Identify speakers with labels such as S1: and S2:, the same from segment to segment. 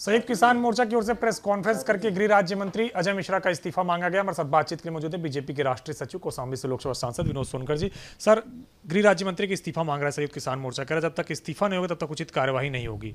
S1: संयुक्त किसान मोर्चा की ओर से प्रेस कॉन्फ्रेंस करके गृह राज्य मंत्री अजय मिश्रा का इस्तीफा मांगा गया। हमारे साथ बातचीत के लिए मौजूद है बीजेपी के राष्ट्रीय सचिव कौशाम्बी से लोकसभा सांसद विनोद सोनकर जी। सर, गृह राज्य मंत्री का इस्तीफा मांग रहा है संयुक्त किसान मोर्चा कह रहा जब तक इस्तीफा नहीं होगा, तब तक उचित कार्यवाही नहीं होगी।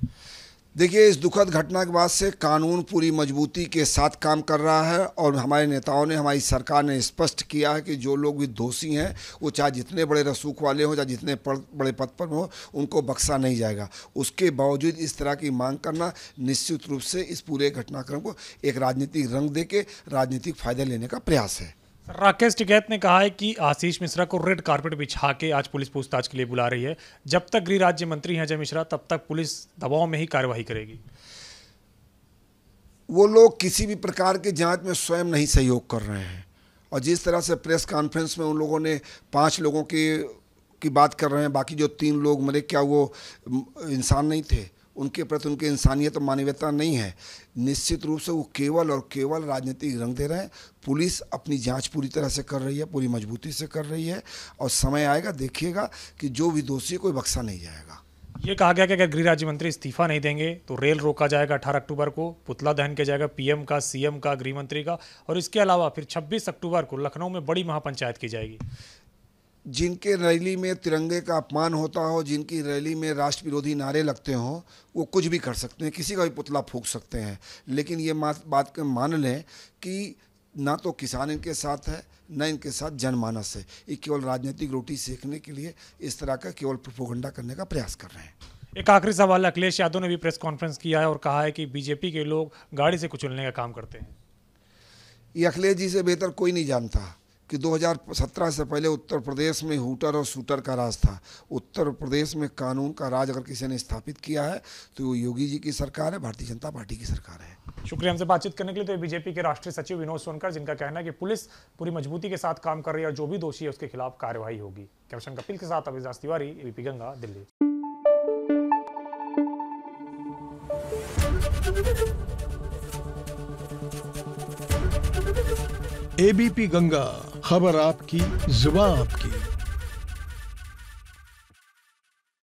S2: देखिए, इस दुखद घटना के बाद से कानून पूरी मजबूती के साथ काम कर रहा है और हमारे नेताओं ने, हमारी सरकार ने स्पष्ट किया है कि जो लोग भी दोषी हैं, वो चाहे जितने बड़े रसूख वाले हों, चाहे जितने बड़े पद पर हों, उनको बख्शा नहीं जाएगा। उसके बावजूद इस तरह की मांग करना निश्चित रूप से इस पूरे घटनाक्रम को एक राजनीतिक रंग दे के राजनीतिक फ़ायदे लेने का प्रयास है।
S1: राकेश टिकैत ने कहा है कि आशीष मिश्रा को रेड कारपेट बिछा के आज पुलिस पूछताछ के लिए बुला रही है। जब तक गृह राज्य मंत्री हैं अजय मिश्रा, तब तक पुलिस दबाव में ही कार्यवाही करेगी।
S2: वो लोग किसी भी प्रकार के जाँच में स्वयं नहीं सहयोग कर रहे हैं। और जिस तरह से प्रेस कॉन्फ्रेंस में उन लोगों ने पाँच लोगों की की बात कर रहे हैं, बाकी जो तीन लोग मरे, क्या वो इंसान नहीं थे? उनके प्रति उनकी इंसानियत और मानवीयता नहीं है। निश्चित रूप से वो केवल और केवल राजनीतिक रंग दे रहे हैं। पुलिस अपनी जाँच पूरी तरह से कर रही है, पूरी मजबूती से कर रही है और समय आएगा, देखिएगा कि जो भी दोषी कोई बख्शा नहीं जाएगा।
S1: ये कहा गया कि अगर गृह राज्य मंत्री इस्तीफा नहीं देंगे तो रेल रोका जाएगा अठारह अक्टूबर को, पुतला दहन किया जाएगा पीएम का, सीएम का, गृह मंत्री का, और इसके अलावा फिर 26 अक्टूबर को लखनऊ में बड़ी महापंचायत की जाएगी।
S2: जिनके रैली में तिरंगे का अपमान होता हो जिनकी रैली में राष्ट्र विरोधी नारे लगते हों वो कुछ भी कर सकते हैं किसी का भी पुतला फूक सकते हैं। लेकिन ये बात के मान लें कि ना तो किसान इनके साथ है न इनके साथ जनमानस है। ये केवल राजनीतिक रोटी सेकने के लिए इस तरह का केवल प्रोपोगंडा करने का प्रयास कर रहे हैं।
S1: एक आखिरी सवाल अखिलेश यादव ने भी प्रेस कॉन्फ्रेंस किया है और कहा है कि बीजेपी के लोग गाड़ी से कुचलने का काम करते हैं।
S2: ये अखिलेश जी से बेहतर कोई नहीं जानता। कि 2017 से पहले उत्तर प्रदेश में हुटर और शूटर का राज था। उत्तर प्रदेश में कानून का राज अगर किसी ने स्थापित किया है तो वो योगी जी की सरकार है भारतीय जनता पार्टी की सरकार है।
S1: शुक्रिया हमसे बातचीत करने के लिए। तो बीजेपी के राष्ट्रीय सचिव विनोद सोनकर जिनका कहना है कि पुलिस पूरी मजबूती के साथ काम कर रही है और जो भी दोषी है उसके खिलाफ कार्यवाही होगी। कैप्शन कपिल के साथ अभिदास तिवारी एबीपी गंगा दिल्ली।
S3: एबीपी गंगा। खबर आपकी जुबा आपकी।